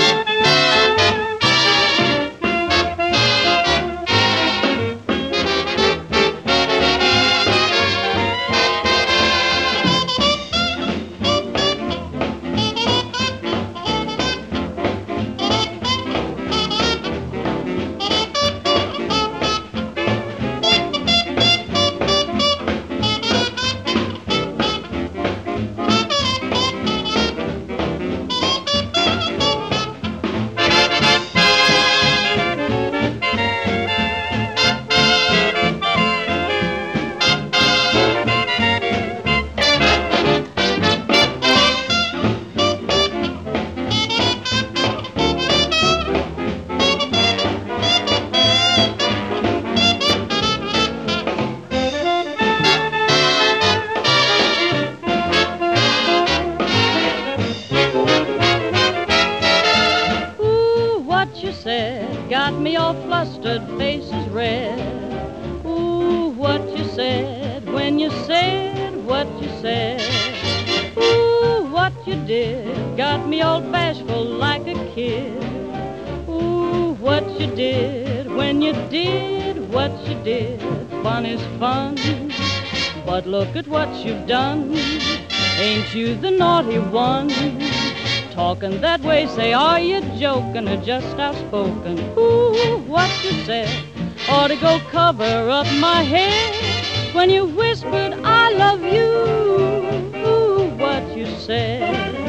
What you said got me all flustered, faces red. Ooh, what you said when you said what you said. Ooh, what you did got me all bashful like a kid. Ooh, what you did when you did what you did. Fun is fun, but look at what you've done. Ain't you the naughty one? Talking that way, say, are you joking or just outspoken? Ooh, what you said ought to go cover up my head when you whispered, I love you. Ooh, what you said